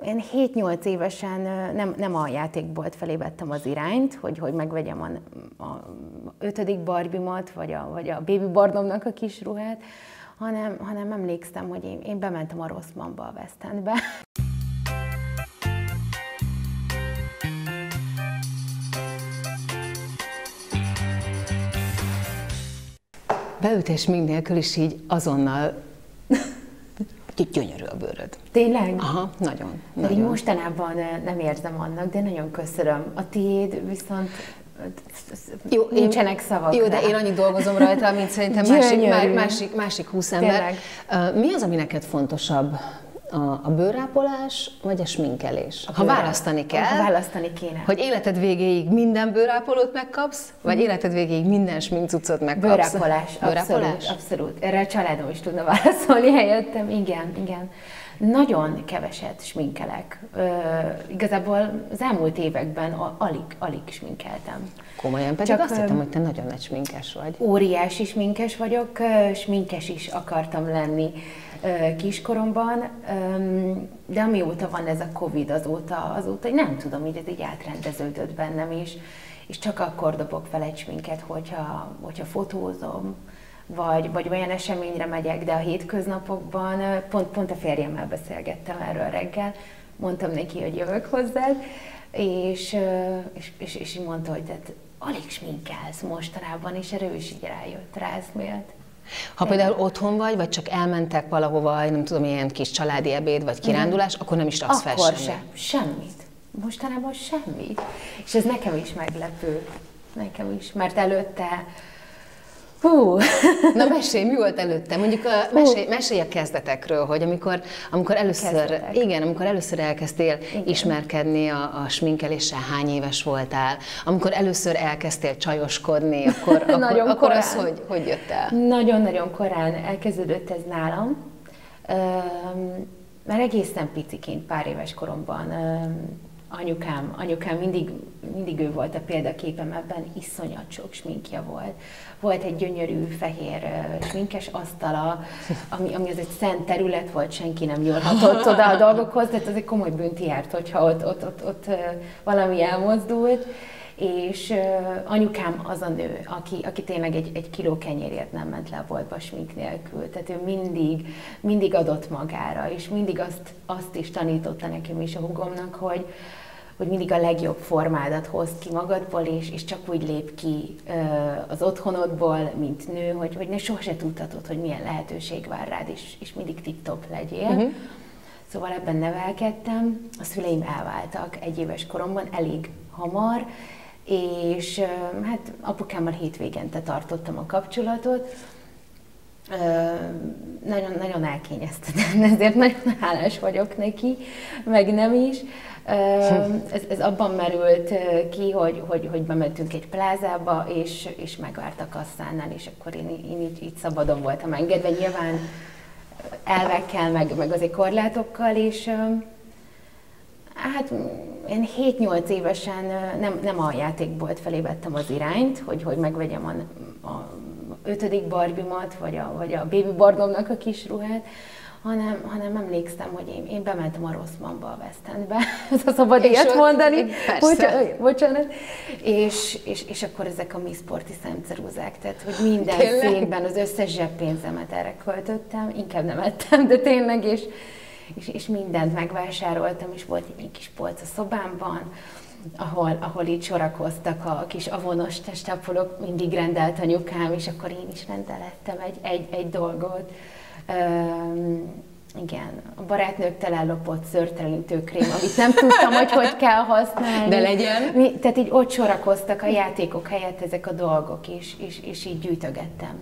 Én 7-8 évesen nem, nem a játékbolt felé vettem az irányt, hogy, hogy megvegyem a, a ötödik barbimat, vagy a, vagy a baby barnomnak a kis ruhát, hanem, hanem emlékszem, hogy én, én bementem a Rosszmanba a West Endbe. Beütés még nélkül is így azonnal gyönyörű a bőröd. Tényleg? Aha, nagyon. Pedig nagyon. mostanában nem érzem annak, de nagyon köszönöm. A tiéd viszont jó, nincsenek szavak. Jó, de én annyit dolgozom rajta, mint szerintem másik, másik, másik húsz ember. Tényleg. Mi az, ami neked fontosabb? A, a bőrápolás, vagy a sminkelés? A ha választani kell, ha választani kéne. hogy életed végéig minden bőrápolót megkapsz, vagy mm. életed végéig minden sminkcuccot megkapsz? Bőrápolás, bőrápolás? abszolút, abszolút. Erre a családom is tudna válaszolni helyettem, igen, igen. Nagyon keveset sminkelek. Ö, igazából az elmúlt években alig, alig sminkeltem. Komolyan, pedig Csak azt hittem, hogy te nagyon nagy sminkes vagy. Óriási sminkes vagyok, sminkes is akartam lenni kiskoromban, de amióta van ez a Covid, azóta, azóta nem tudom, így ez így átrendeződött bennem is, és csak akkor dobok fel egy sminket, hogyha, hogyha fotózom, vagy, vagy olyan eseményre megyek, de a hétköznapokban, pont, pont a férjemmel beszélgettem erről reggel, mondtam neki, hogy jövök hozzád, és, és, és, és így mondta, hogy tehát alig sminkelsz mostanában, és erő is így rájött, rázmélt. Ha például otthon vagy, vagy csak elmentek valahova, nem tudom, ilyen kis családi ebéd, vagy kirándulás, akkor nem is raksz fel semmit. sem. Semmit. Mostanában semmit. És ez nekem is meglepő. Nekem is. Mert előtte Hú. Na mesélj, mi volt előtte? Mondjuk a, mesélj, mesélj a kezdetekről, hogy amikor, amikor először, Kezdetek. igen, amikor először elkezdtél igen. ismerkedni a, a sminkeléssel, hány éves voltál? Amikor először elkezdtél csajoskodni, akkor, akkor, akkor az hogy, hogy jött el? Nagyon-nagyon korán elkezdődött ez nálam. Mert egészen piciként, pár éves koromban anyukám, anyukám mindig, mindig ő volt a példaképem ebben, iszonyat sok sminkja volt. Volt egy gyönyörű fehér sminkes asztala, ami, ami az egy szent terület volt, senki nem nyúlhatott oda a dolgokhoz, tehát az egy komoly bünti járt, hogyha ott, ott, ott, ott valami elmozdult és anyukám az a nő, aki, aki tényleg egy, egy kiló kenyérért nem ment le a boltba smink nélkül. Tehát ő mindig, mindig adott magára, és mindig azt, azt is tanította nekem is a hugomnak, hogy, hogy mindig a legjobb formádat hozd ki magadból, és, és csak úgy lép ki az otthonodból, mint nő, hogy, hogy ne sose tudhatod, hogy milyen lehetőség vár rád, és, és mindig tip-top legyél. Uh-huh. Szóval ebben nevelkedtem, a szüleim elváltak egy éves koromban, elég hamar, és hát apukámmal hétvégente tartottam a kapcsolatot, nagyon-nagyon elkényeztetem, ezért nagyon hálás vagyok neki, meg nem is. Ez, ez abban merült ki, hogy, hogy, hogy bementünk egy plázába, és, és megvártak asszánál, és akkor én, én így, így szabadon voltam engedve, nyilván elvekkel, meg, meg azért korlátokkal, és hát én 7-8 évesen nem, nem a játékbolt felé vettem az irányt, hogy, hogy megvegyem a, a ötödik barbimat, vagy a, vagy a baby bardomnak a kis ruhát, hanem, hanem emlékszem, hogy én, én bementem a Rosszmanba, a West Endbe, a szabad ilyet mondani, bocsánat, bocsánat. És, és, és akkor ezek a mi sporti szemcerúzák, tehát hogy minden tényleg? székben az összes zseppénzemet erre költöttem, inkább nem ettem, de tényleg, és, és, és mindent megvásároltam, és volt egy kis polc a szobámban, ahol, ahol így sorakoztak a kis avonos testápolók, mindig rendelt anyukám, és akkor én is rendelettem egy, egy, egy dolgot. Um, igen, a barátnőktől ellopott szörtelenítő krém, amit nem tudtam, hogy hogy kell használni. De legyen. Mi, tehát így ott sorakoztak a játékok helyett ezek a dolgok, és, és, és így gyűjtögettem.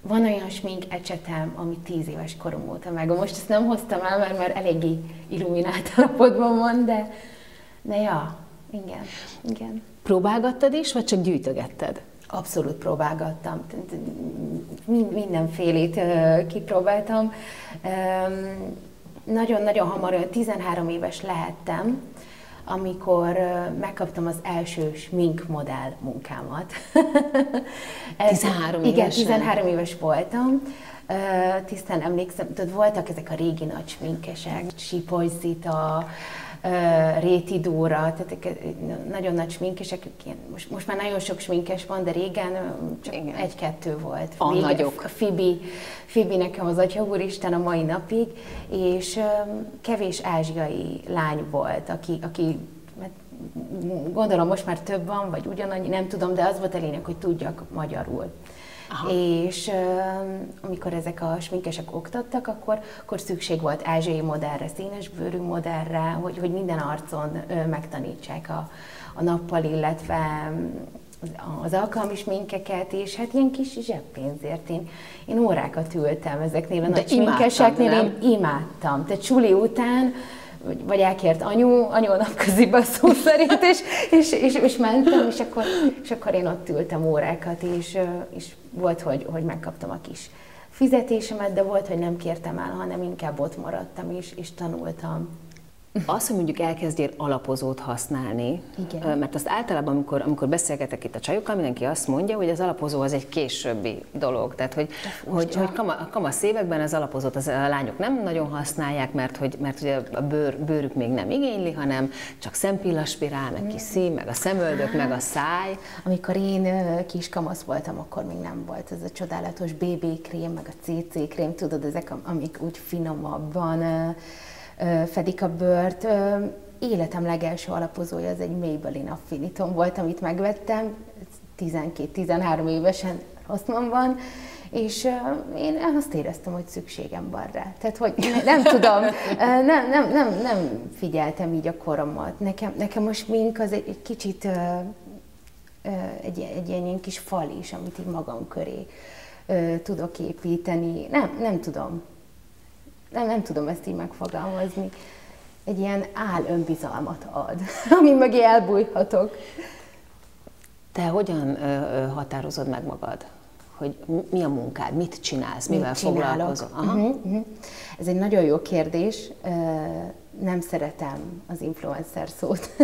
Van olyan smink ecsetem, ami tíz éves korom óta meg. Most ezt nem hoztam el, mert már eléggé illuminált állapotban van, de, de ja, igen, igen. Próbálgattad is, vagy csak gyűjtögetted? Abszolút próbálgattam, mindenfélét kipróbáltam. Nagyon-nagyon hamar, olyan 13 éves lehettem, amikor megkaptam az első smink modell munkámat. Ez, 13 évesen? Igen, 13 éves voltam. tisztán emlékszem, tudod, voltak ezek a régi nagy sminkesek, Sipos Zita, Réti Dóra, tehát nagyon nagy sminkesek, most, most már nagyon sok sminkes van, de régen csak egy-kettő volt. A Még nagyok. Fibi, Fibi nekem az atya úristen a mai napig, és kevés ázsiai lány volt, aki, aki mert gondolom most már több van, vagy ugyanannyi, nem tudom, de az volt a lényeg, hogy tudjak magyarul. Aha. És amikor ezek a sminkesek oktattak, akkor, akkor szükség volt ázsiai modellre, színes bőrű modellre, hogy, hogy minden arcon megtanítsák a, a nappal, illetve az alkalmi sminkeket, és hát ilyen kis zseppénzért. Én, én órákat ültem ezeknél a De nagy sminkeseknél, én imádtam. Tehát csuli után vagy, elkért anyu, anyu a napközibe szó szerint, és, és, és, és, mentem, és akkor, és akkor én ott ültem órákat, és, és volt, hogy, hogy megkaptam a kis fizetésemet, de volt, hogy nem kértem el, hanem inkább ott maradtam, és, és tanultam. Az, hogy mondjuk elkezdjél alapozót használni, Igen. mert azt általában, amikor, amikor beszélgetek itt a csajokkal, mindenki azt mondja, hogy az alapozó az egy későbbi dolog. Tehát, hogy, hogy, hogy kama, a kamasz években az alapozót az, a lányok nem nagyon használják, mert hogy, mert ugye a bőr, bőrük még nem igényli, hanem csak szempillaspirál, meg kis szín, meg a szemöldök, meg a száj. Amikor én kis kamasz voltam, akkor még nem volt ez a csodálatos BB krém, meg a CC krém, tudod, ezek, amik úgy finomabban fedik a bőrt. Életem legelső alapozója az egy Maybelline Affiniton volt, amit megvettem, 12-13 évesen rosszman van, és én azt éreztem, hogy szükségem van rá. Tehát, hogy nem tudom, nem, nem, nem, nem figyeltem így a koromat. Nekem, nekem most mink az egy, egy kicsit egy, egy ilyen kis fal is, amit így magam köré tudok építeni. Nem, nem tudom nem, nem tudom ezt így megfogalmazni, egy ilyen áll önbizalmat ad, ami mögé elbújhatok. Te hogyan ö, határozod meg magad? Hogy mi a munkád, mit csinálsz, mivel mit foglalkozol? Uh-huh, uh-huh. Ez egy nagyon jó kérdés. Nem szeretem az influencer szót.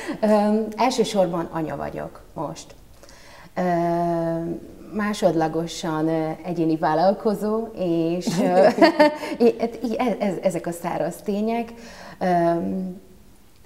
Elsősorban anya vagyok most másodlagosan egyéni vállalkozó, és hát ez, ezek a száraz tények.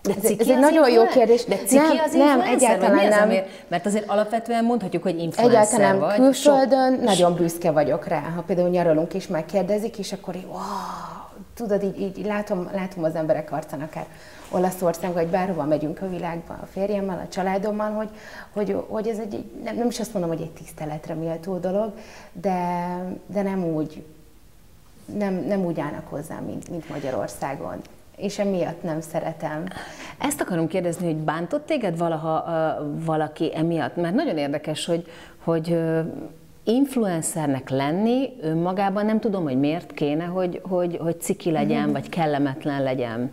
De ez, ez egy nagyon jó kérdés. De ciki nem, az nem, egyáltalán nem. Azért? Mert azért alapvetően mondhatjuk, hogy influencer egyáltalán vagy. Külföldön sok... nagyon büszke vagyok rá. Ha például nyaralunk és megkérdezik, és akkor wow, tudod, így, így látom, látom az emberek arcán akár Olaszország, vagy bárhova megyünk a világban a férjemmel, a családommal, hogy, hogy, hogy ez egy, nem, nem is azt mondom, hogy egy tiszteletre méltó dolog, de, de nem úgy, nem, nem úgy állnak hozzá, mint, mint Magyarországon és emiatt nem szeretem. Ezt akarom kérdezni, hogy bántott téged valaha uh, valaki emiatt? Mert nagyon érdekes, hogy, hogy uh, influencernek lenni önmagában nem tudom, hogy miért kéne, hogy, hogy, hogy ciki legyen, mm. vagy kellemetlen legyen.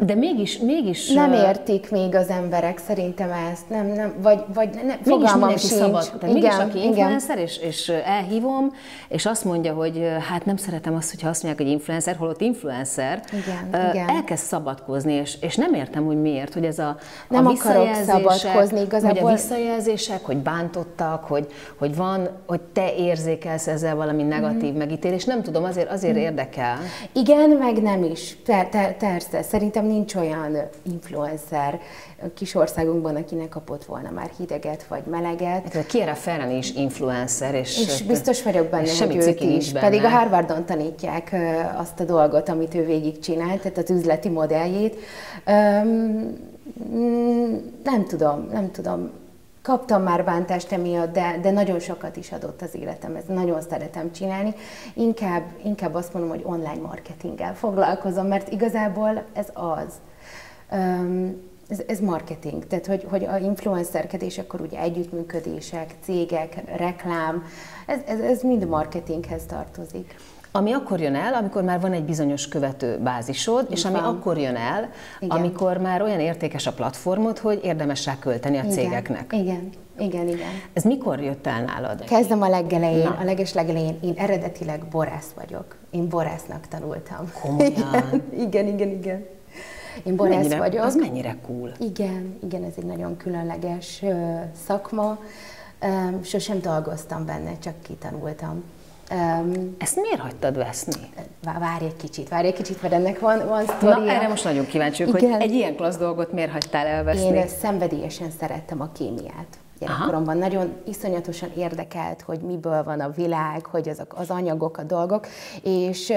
De mégis, mégis... Nem értik még az emberek szerintem ezt, nem, nem, vagy, vagy nem, fogalmam sincs. Szabad. Tehát igen, mégis, aki influencer, és, és elhívom, és azt mondja, hogy hát nem szeretem azt, hogyha azt mondják, hogy influencer, holott influencer, igen, uh, igen. elkezd szabadkozni, és, és nem értem, hogy miért, hogy ez a, nem a visszajelzések, igazából. Hogy a visszajelzések, hogy bántottak, hogy, hogy van, hogy te érzékelsz ezzel valami negatív mm. megítélés, nem tudom, azért, azért mm. érdekel. Igen, meg nem is. Te, te, te Persze, szerintem nincs olyan influencer kis országunkban, akinek kapott volna már hideget vagy meleget. Hát, Kiera Ferren is influencer, és, és biztos vagyok benne, hogy őt is. Benne. Pedig a Harvardon tanítják azt a dolgot, amit ő végigcsinált, tehát az üzleti modelljét. Um, nem tudom, nem tudom kaptam már bántást emiatt, de, de nagyon sokat is adott az életem, ezt nagyon szeretem csinálni. Inkább, inkább azt mondom, hogy online marketinggel foglalkozom, mert igazából ez az. Um, ez, ez marketing, tehát hogy, hogy a influencerkedés, akkor ugye együttműködések, cégek, reklám, ez, ez, ez mind marketinghez tartozik. Ami akkor jön el, amikor már van egy bizonyos követő bázisod, Így és ami van. akkor jön el, igen. amikor már olyan értékes a platformod, hogy érdemes rá költeni a igen. cégeknek. Igen, igen, igen. Ez mikor jött el nálad? Kezdem a legelején, Na. a leges legelején. Én eredetileg borász vagyok. Én borásznak tanultam. Komolyan? igen, igen, igen. Én borász mennyire, vagyok. Az mennyire cool. Igen, igen, ez egy nagyon különleges szakma. Sosem dolgoztam benne, csak kitanultam. Um, Ezt miért hagytad veszni? Várj egy kicsit, várj egy kicsit, mert ennek van, van sztoria. Na, erre most nagyon kíváncsi vagyok, hogy egy ilyen klassz dolgot miért hagytál elveszni? Én szenvedélyesen szerettem a kémiát. Gyerekkoromban Aha. nagyon iszonyatosan érdekelt, hogy miből van a világ, hogy azok az anyagok, a dolgok, és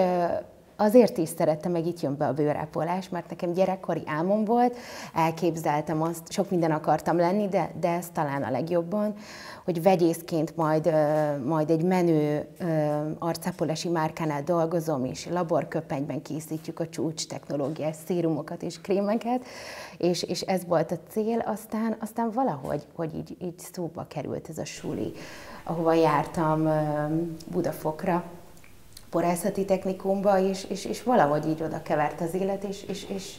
azért is szerettem, meg itt jön be a bőrápolás, mert nekem gyerekkori álmom volt, elképzeltem azt, sok minden akartam lenni, de, de ez talán a legjobban, hogy vegyészként majd, majd egy menő arcápolási márkánál dolgozom, és laborköpenyben készítjük a csúcs technológiás szérumokat és krémeket, és, és ez volt a cél, aztán, aztán valahogy hogy így, így szóba került ez a suli, ahova jártam Budafokra, borászati technikumba, és, és, és valahogy így oda kevert az élet, és, és, és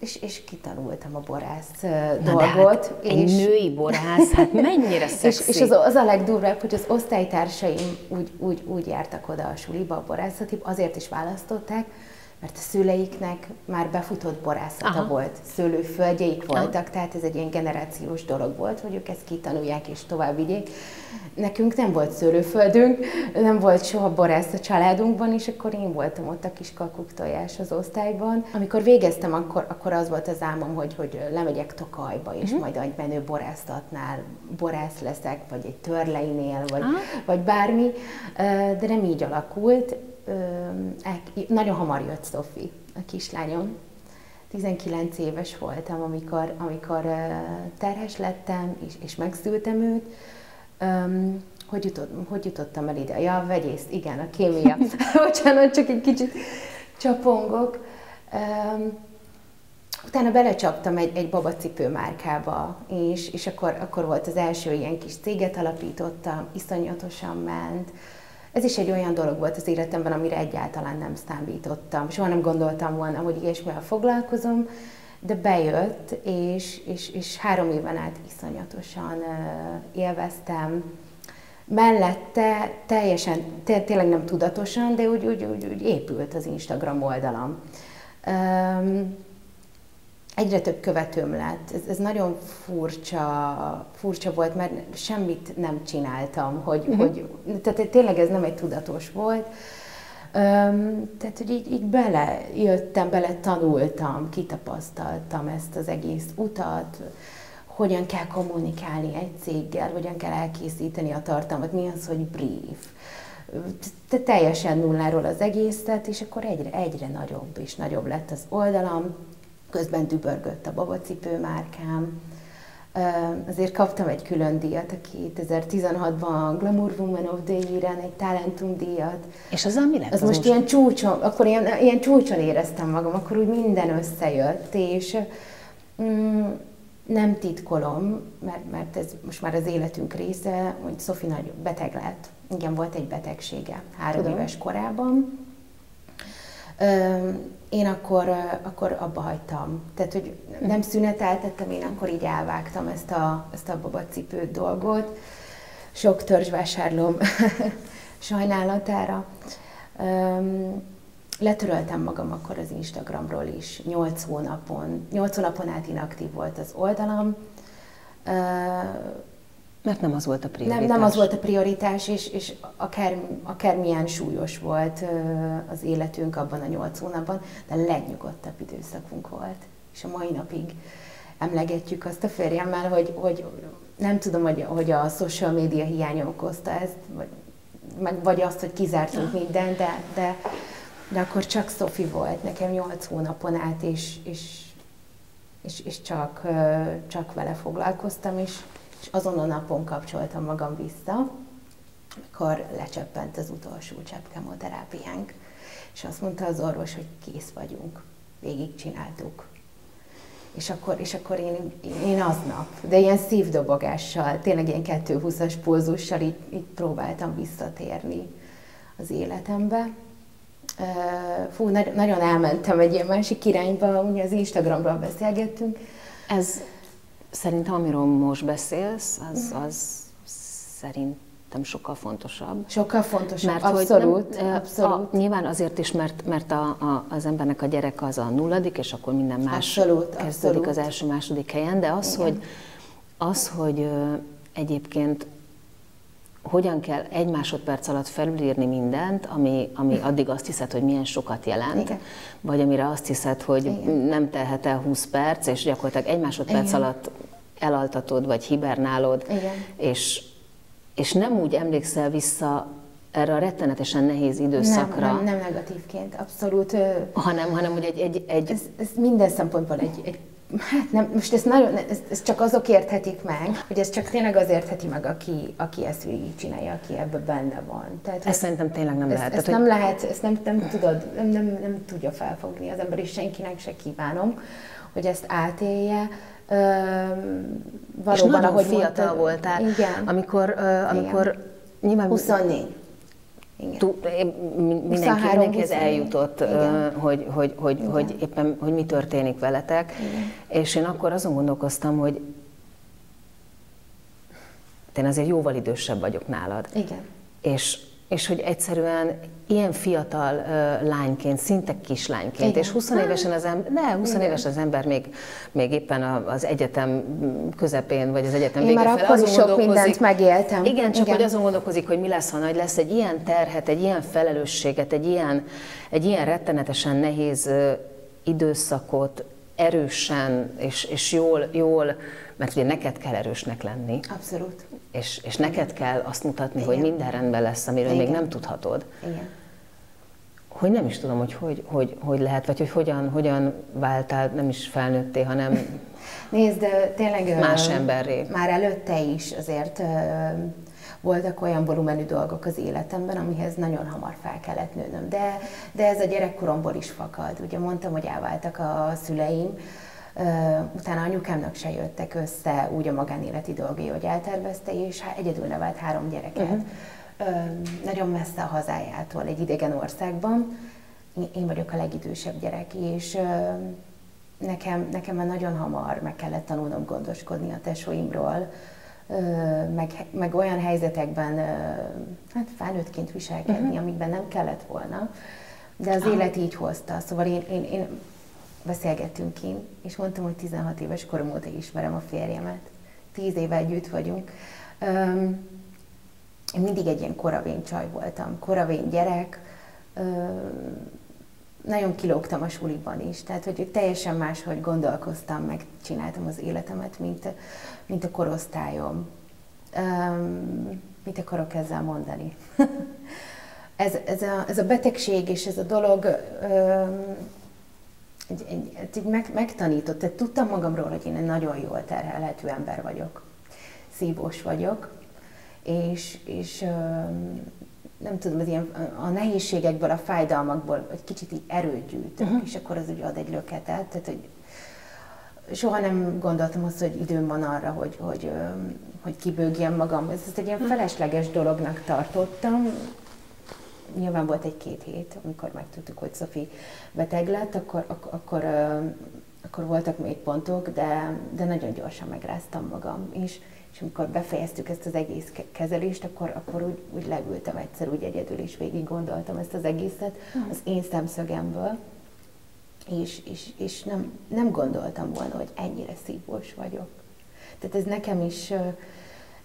és, és kitanultam a borász Na dolgot. Hát, és, egy női borász, hát mennyire szexi. És, és az, az a legdurvább, hogy az osztálytársaim úgy, úgy, úgy jártak oda a suliba, a borászati, azért is választották, mert a szüleiknek már befutott borászata Aha. volt, szőlőföldjeik voltak, Aha. tehát ez egy ilyen generációs dolog volt, hogy ők ezt kitanulják és tovább vigyék. Nekünk nem volt szőlőföldünk, nem volt soha borász a családunkban, és akkor én voltam ott a kis kakuk tojás az osztályban. Amikor végeztem, akkor, akkor az volt az álmom, hogy, hogy lemegyek Tokajba, és uh-huh. majd egy menő borásztatnál borász leszek, vagy egy törleinél, vagy, vagy bármi, de nem így alakult nagyon hamar jött Szofi, a kislányom. 19 éves voltam, amikor, amikor terhes lettem, és, és megszültem őt. Um, hogy, jutott, hogy jutottam el ide? Ja, a vegyész, igen, a kémia. Bocsánat, csak egy kicsit csapongok. Um, utána belecsaptam egy, egy babacipő márkába, és, és akkor, akkor volt az első ilyen kis céget alapítottam, iszonyatosan ment. Ez is egy olyan dolog volt az életemben, amire egyáltalán nem számítottam. Soha nem gondoltam volna, hogy ilyesmivel foglalkozom, de bejött, és, és, és három éven át iszonyatosan élveztem. Mellette teljesen, tényleg nem tudatosan, de úgy, úgy, úgy, úgy épült az Instagram oldalam. Um, egyre több követőm lett. Ez, ez nagyon furcsa, furcsa volt, mert semmit nem csináltam, hogy, uh-huh. hogy tehát tényleg ez nem egy tudatos volt. Um, tehát, hogy így, így belejöttem, bele tanultam, kitapasztaltam ezt az egész utat, hogyan kell kommunikálni egy céggel, hogyan kell elkészíteni a tartalmat, mi az, hogy brief. Te teljesen nulláról az egészet, és akkor egyre, egyre nagyobb és nagyobb lett az oldalam közben dübörgött a babacipő márkám. Azért kaptam egy külön díjat a 2016-ban a Glamour Woman of the Year-en, egy Talentum díjat. És az mi lett? Az, az most, most ilyen csúcson, akkor ilyen, ilyen csúcson éreztem magam, akkor úgy minden összejött, és mm, nem titkolom, mert, mert ez most már az életünk része, hogy Szofi nagy beteg lett. Igen, volt egy betegsége három Tudom. éves korában én akkor, akkor abba hagytam. Tehát, hogy nem szüneteltettem, én akkor így elvágtam ezt a, ezt a babacipő dolgot. Sok törzsvásárlóm sajnálatára. letöröltem magam akkor az Instagramról is, 8 hónapon. 8 hónapon át inaktív volt az oldalam. Mert nem az volt a prioritás. Nem, nem az volt a prioritás, és, és akár, akár milyen súlyos volt az életünk abban a nyolc hónapban, de a legnyugodtabb időszakunk volt. És a mai napig emlegetjük azt a férjemmel, hogy, hogy nem tudom, hogy, hogy a social media hiánya okozta ezt, vagy, meg, vagy azt, hogy kizártunk mindent, de, de, de akkor csak Szofi volt nekem nyolc hónapon át, és, és, és, és csak, csak vele foglalkoztam, és, és azon a napon kapcsoltam magam vissza, amikor lecsöppent az utolsó csepp kemoterápiánk, és azt mondta az orvos, hogy kész vagyunk, végigcsináltuk. És akkor, és akkor én, én aznap, de ilyen szívdobogással, tényleg ilyen 220-as pulzussal így, így próbáltam visszatérni az életembe. Fú, nagyon elmentem egy ilyen másik irányba, ugye az Instagramról beszélgettünk. Ez Szerintem, amiről most beszélsz, az, mhm. az szerintem sokkal fontosabb. Sokkal fontosabb, mert abszolút. Hogy nem, abszolút. A, nyilván azért is, mert, mert a, a, az embernek a gyerek az a nulladik, és akkor minden más abszolút, kezdődik abszolút. az első-második helyen, de az, hogy, az, hogy egyébként hogyan kell egy másodperc alatt felülírni mindent, ami, ami addig azt hiszed, hogy milyen sokat jelent, Igen. vagy amire azt hiszed, hogy Igen. nem telhet el 20 perc, és gyakorlatilag egy másodperc Igen. alatt elaltatod, vagy hibernálod, Igen. és és nem úgy emlékszel vissza erre a rettenetesen nehéz időszakra. Nem, nem, nem negatívként, abszolút. Hanem, hanem hogy egy... egy, egy... Ez, ez minden szempontból egy, egy Hát nem, most ezt, nagyon, ezt, ezt csak azok érthetik meg, hogy ez csak tényleg az értheti meg, aki, aki ezt csinálja, aki ebben benne van. Tehát, ezt szerintem tényleg nem ezt, lehet. Ezt Tehát, nem hogy... lehet, ezt nem, nem tudod, nem, nem, nem tudja felfogni az ember, és senkinek se kívánom, hogy ezt átélje. Üm, valóban, és ahogy fiatal mondtad, voltál, igen, amikor, uh, amikor igen. nyilván... 24. Igen. mindenki, mindenkihez eljutott, Igen. hogy, hogy, hogy, Igen. hogy éppen hogy mi történik veletek. Igen. És én akkor azon gondolkoztam, hogy én azért jóval idősebb vagyok nálad. Igen. És és hogy egyszerűen ilyen fiatal uh, lányként, szinte kislányként, Igen. és 20 évesen az ember, ne, 20 Igen. éves az ember még, még éppen az egyetem közepén, vagy az egyetem végén már akkor is sok mindent megéltem. Igen, csak Igen. hogy azon gondolkozik, hogy mi lesz, ha nagy lesz, egy ilyen terhet, egy ilyen felelősséget, egy ilyen, egy ilyen rettenetesen nehéz uh, időszakot erősen és, és jól, jól, mert ugye neked kell erősnek lenni. Abszolút és, és neked kell azt mutatni, Igen. hogy minden rendben lesz, amiről Igen. még nem tudhatod. Igen. Hogy nem is tudom, hogy hogy, hogy, hogy lehet, vagy hogy hogyan, hogyan váltál, nem is felnőttél, hanem Nézd, tényleg más emberré. Már előtte is azért voltak olyan volumenű dolgok az életemben, amihez nagyon hamar fel kellett nőnöm. De, de ez a gyerekkoromból is fakad. Ugye mondtam, hogy elváltak a szüleim, utána anyukámnak se jöttek össze úgy a magánéleti dolgai, hogy eltervezte, és egyedül nevelt három gyereket. Uh-huh. Nagyon messze a hazájától, egy idegen országban. Én vagyok a legidősebb gyerek, és nekem, nekem már nagyon hamar meg kellett tanulnom gondoskodni a tesóimról, meg, meg olyan helyzetekben hát felnőttként viselkedni, uh-huh. amikben nem kellett volna, de az ah. élet így hozta. Szóval én, én, én beszélgettünk ki, és mondtam, hogy 16 éves korom óta ismerem a férjemet. 10 éve együtt vagyunk. Um, én mindig egy ilyen koravén csaj voltam, koravén gyerek, um, nagyon kilógtam a suliban is, tehát hogy teljesen máshogy gondolkoztam, meg csináltam az életemet, mint, mint a korosztályom. Um, mit akarok ezzel mondani? ez, ez, a, ez a betegség és ez a dolog um, egy, egy, egy meg, megtanított, tehát tudtam magamról, hogy én egy nagyon jól terhelhető ember vagyok, szívós vagyok, és, és nem tudom, az ilyen, a nehézségekből, a fájdalmakból egy kicsit így erőt gyűjtök, uh-huh. és akkor az úgy ad egy löketet, tehát hogy soha nem gondoltam azt, hogy időm van arra, hogy, hogy, hogy kibőgjem magam. Ez, ez egy ilyen felesleges dolognak tartottam, nyilván volt egy-két hét, amikor megtudtuk, hogy Szofi beteg lett, akkor, ak- akkor, akkor voltak még pontok, de, de nagyon gyorsan megráztam magam is. És amikor befejeztük ezt az egész kezelést, akkor, akkor úgy, úgy legültem egyszer úgy egyedül, és végig gondoltam ezt az egészet az én szemszögemből. És, és, és nem, nem gondoltam volna, hogy ennyire szívós vagyok. Tehát ez nekem is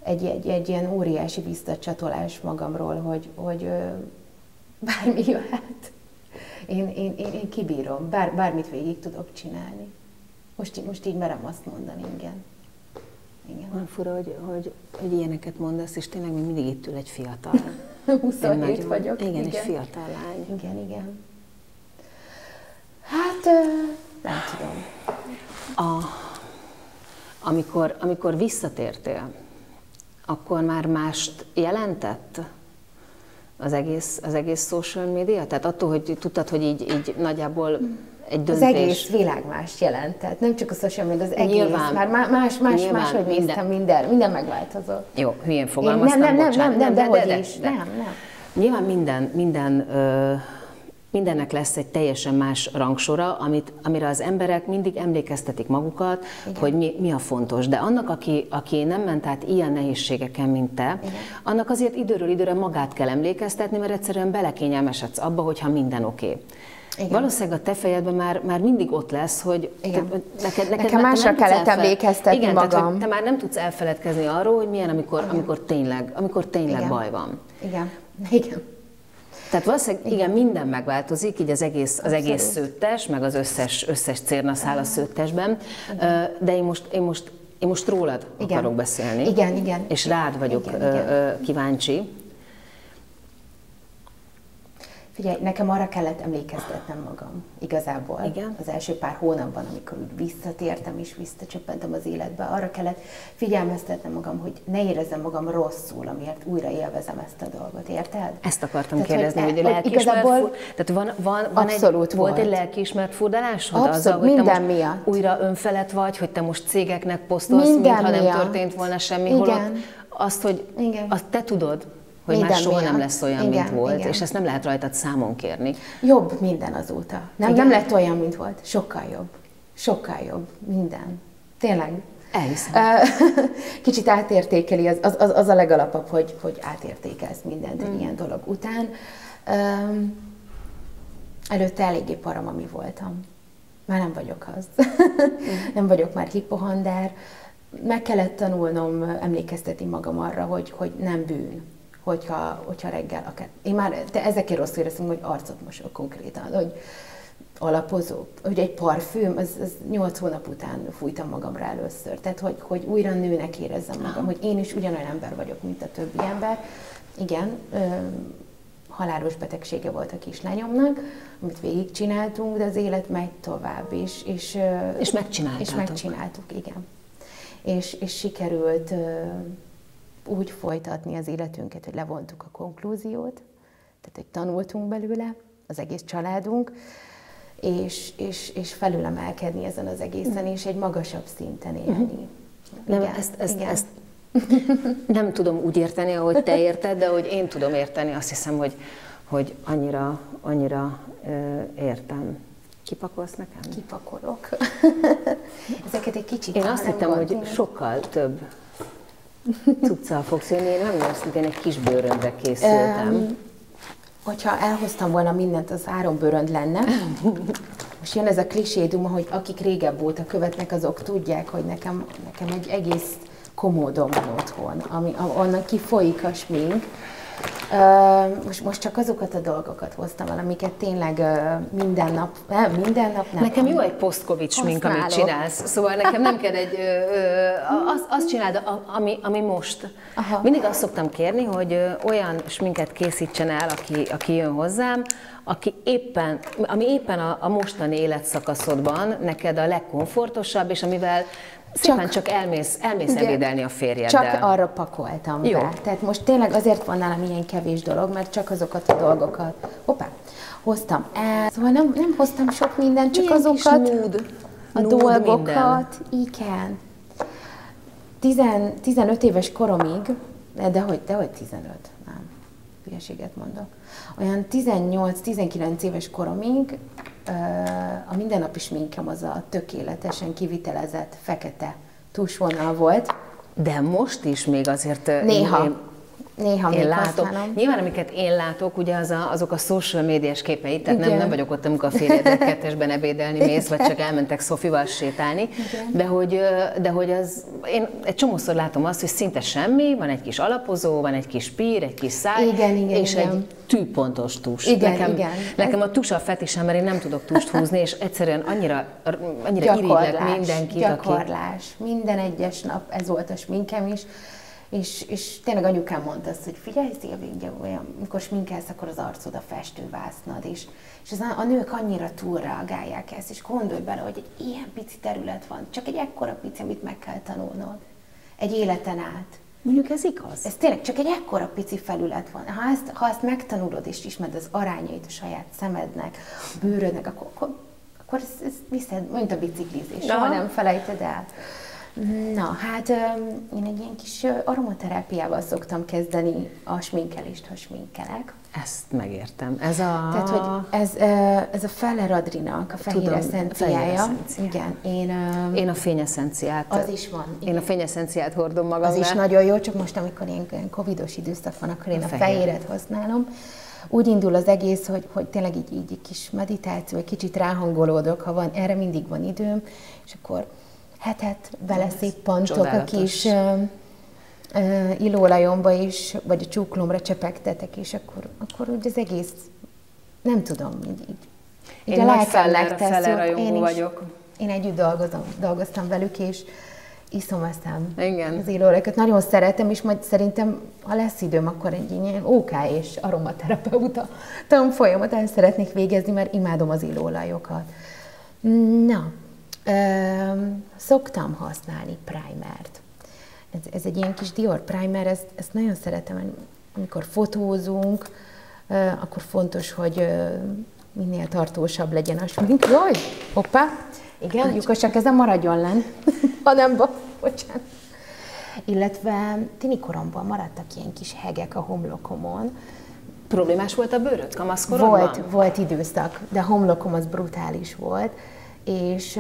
egy, egy, egy ilyen óriási visszacsatolás magamról, hogy, hogy bármi jöhet. Én, én, én, én kibírom, bár, bármit végig tudok csinálni. Most, most így merem azt mondani, igen. igen. Olyan fura, hogy, hogy, hogy ilyeneket mondasz, és tényleg még mindig itt ül egy fiatal. 27 nagyon, vagyok. Igen, igen, egy fiatal lány. Igen, igen. Hát, nem tudom. A, amikor, amikor visszatértél, akkor már mást jelentett? Az egész, az egész social media? Tehát attól, hogy tudtad, hogy így, így nagyjából egy döntés... Az egész világ más jelent, tehát nem csak a social media, az egész, Nyilván. már más, más, Nyilván, más, hogy minden, néztem, minden, minden megváltozott. Jó, hülyén fogalmaztam, nem, nem, nem, nem, nem, de, de, de, de, de, nem, nem. Nyilván minden, minden ö, mindennek lesz egy teljesen más rangsora, amit, amire az emberek mindig emlékeztetik magukat, Igen. hogy mi, mi a fontos. De annak, aki, aki nem ment át ilyen nehézségeken, mint te, Igen. annak azért időről időre magát kell emlékeztetni, mert egyszerűen belekényelmesedsz abba, hogyha minden oké. Okay. Igen. Valószínűleg a te fejedben már, már mindig ott lesz, hogy Igen. Te, neked, neked Nekem másra kellett emlékeztetni Igen, magam. Tehát, te már nem tudsz elfeledkezni arról, hogy milyen, amikor, amikor tényleg, amikor tényleg Igen. baj van. Igen. Igen. Tehát valószínűleg igen, minden megváltozik, így az egész, az egész szőttes, meg az összes, összes cérnaszál a szőttesben, de én most, én most én most rólad igen. akarok beszélni. Igen, igen. És rád vagyok igen, igen. kíváncsi. Figyelj, nekem arra kellett emlékeztetnem magam, igazából. Igen? Az első pár hónapban, amikor úgy visszatértem és visszacsöppentem az életbe, arra kellett figyelmeztetnem magam, hogy ne érezzem magam rosszul, amiért újra élvezem ezt a dolgot, érted? Ezt akartam Tehát, kérdezni, hogy, hogy lelkiismert igazából Tehát van, van, van egy, volt. volt egy lelkiismert furdalásod? Abszolút, azzal, hogy minden te most miatt. újra önfelett vagy, hogy te most cégeknek posztolsz, mintha nem történt volna semmi, Igen. holott azt, hogy Igen. azt te tudod, hogy minden már soha miatt. nem lesz olyan, igen, mint volt, igen. és ezt nem lehet rajtad számon kérni. Jobb minden azóta. Nem, nem lett olyan, mint volt. Sokkal jobb. Sokkal jobb. Minden. Tényleg. Elhiszem. Kicsit átértékeli, az, az, az a legalapabb, hogy, hogy átértékelsz mindent egy mm. ilyen dolog után. Um, előtte eléggé paramami voltam. Már nem vagyok az. mm. nem vagyok már hipohander. Meg kellett tanulnom emlékeztetni magam arra, hogy, hogy nem bűn hogyha, hogyha reggel akár... Én már te ezekért rosszul éreztem, hogy arcot mosok konkrétan, hogy alapozó, hogy egy parfüm, az, az 8 hónap után fújtam magamra először. Tehát, hogy, hogy újra nőnek érezzem magam, hogy én is ugyanolyan ember vagyok, mint a többi ember. Igen, ö, halálos betegsége volt a kislányomnak, amit végigcsináltunk, de az élet megy tovább, és, és, és megcsináltuk. És megcsináltuk, igen. És, és sikerült úgy folytatni az életünket, hogy levontuk a konklúziót, tehát hogy tanultunk belőle, az egész családunk, és, és, és felülemelkedni ezen az egészen, és egy magasabb szinten élni. Uh-huh. Nem, igen, ezt, ezt, igen. ezt nem tudom úgy érteni, ahogy te érted, de hogy én tudom érteni, azt hiszem, hogy, hogy annyira, annyira ö, értem. Kipakolsz nekem? Kipakolok. Ezeket egy kicsit Én azt hittem, hogy sokkal több cuccal fogsz jönni. Én nem őszintén egy kis bőröndre készültem. Um, hogyha elhoztam volna mindent, az három bőrönd lenne. Most jön ez a kliséduma, hogy akik régebb óta követnek, azok tudják, hogy nekem, nekem egy egész komódom van otthon, ami, onnan kifolyik a smink, most, most csak azokat a dolgokat hoztam el, amiket tényleg minden nap, nem, minden nap nem. Nekem jó egy post-covid smink, amit csinálsz, szóval nekem nem kell egy, azt, azt csináld, ami, ami most. Aha. Mindig azt szoktam kérni, hogy olyan sminket készítsen el, aki, aki jön hozzám, aki éppen, ami éppen a, a mostani életszakaszodban neked a legkomfortosabb, és amivel Szépen csak, csak elmész, elmész igen, ebédelni a férjeddel. Csak arra pakoltam Jó. be. Tehát most tényleg azért van nálam ilyen kevés dolog, mert csak azokat a dolgokat, hoppá, hoztam el. Szóval nem, nem hoztam sok mindent, csak Milyen azokat, mood. a mood dolgokat. Minden. Igen. Tizen, 15 éves koromig, de hogy, de hogy 15, nem, hülyeséget mondok. Olyan 18-19 éves koromig a mindennapi sminkem az a tökéletesen kivitelezett fekete tusvonal volt. De most is még azért... Néha. Én, Néha én látom. Használom. Nyilván, amiket én látok, ugye az a, azok a social médiás képeit, tehát nem, nem vagyok ott, amikor a férjedek kettesben ebédelni mész, vagy csak elmentek Szofival sétálni, de hogy, de hogy az, én egy csomószor látom azt, hogy szinte semmi, van egy kis alapozó, van egy kis pír, egy kis száj, igen, igen, és igen. egy tűpontos tus. Igen, nekem, igen. nekem a tus a fetisem, mert én nem tudok tust húzni, és egyszerűen annyira, annyira irigylek mindenkit, gyakorlás. Aki... Minden egyes nap ez volt a sminkem is és, és tényleg anyukám mondta azt, hogy figyelj, Szilvi, olyan, amikor sminkelsz, akkor az arcod a festővásznad, és, és az a, a nők annyira túlreagálják ezt, és gondolj bele, hogy egy ilyen pici terület van, csak egy ekkora pici, amit meg kell tanulnod. Egy életen át. Mondjuk ez igaz. Ez tényleg csak egy ekkora pici felület van. Ha ezt, ha ezt megtanulod, és ismered az arányait a saját szemednek, a bőrödnek, akkor, akkor, akkor ez, ez viszed, mint a biciklizés, soha nem felejted el. Na, hát én egy ilyen kis aromaterápiával szoktam kezdeni a sminkelést, ha sminkelek. Ezt megértem. Ez a... Tehát, hogy ez, ez a Feller Adrinak a fehér Tudom, eszenciája. Igen, én... Én a fényeszenciát. Az is van. Igen. Én a fényeszenciát hordom magammal. Az is nagyon jó, csak most, amikor én covidos időszak van, akkor én a, a fehéret használom. úgy indul az egész, hogy, hogy tényleg így, így egy kis meditáció, egy kicsit ráhangolódok, ha van, erre mindig van időm, és akkor hetet vele szippantok a kis uh, illóolajomba is, vagy a csúklomra csepegtetek, és akkor, akkor úgy az egész, nem tudom, így, így, így Én a nagy feller, én is, vagyok. Én együtt dolgozom, dolgoztam velük, és iszom eszem Igen. az illóolajokat. Nagyon szeretem, és majd szerintem, ha lesz időm, akkor egy ilyen OK és aromaterapeuta tanfolyamat el szeretnék végezni, mert imádom az illóolajokat. Na, szoktam használni primert. Ez, ez egy ilyen kis Dior primer, ezt, ezt nagyon szeretem, amikor fotózunk, akkor fontos, hogy minél tartósabb legyen a smink. Jaj, hoppá, igen, lyukas, ezen maradjon len, ha nem, bocsánat. Illetve tini koromban maradtak ilyen kis hegek a homlokomon. Problémás volt a bőröd kamaszkorodban? Volt, volt időszak, de a homlokom az brutális volt, és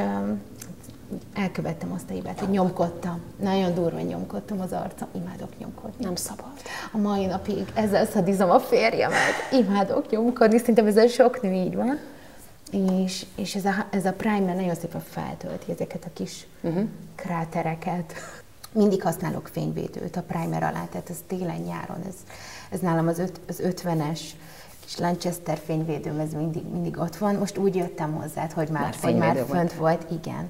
elkövettem azt a hibát, hogy nyomkodtam. Nagyon durva nyomkodtam az arcom. Imádok nyomkodni. Nem szabad. A mai napig ezzel szadizom a férjemet. Imádok nyomkodni, szerintem ezzel sok nő így van. És, és ez, a, ez a primer nagyon szépen feltölti ezeket a kis uh-huh. krátereket. Mindig használok fényvédőt a primer alá, tehát ez télen-nyáron, ez, ez nálam az, öt, az 50-es kis Lanchester fényvédőm, ez mindig, mindig ott van. Most úgy jöttem hozzád, hogy már, már, hogy már fönt volt, igen.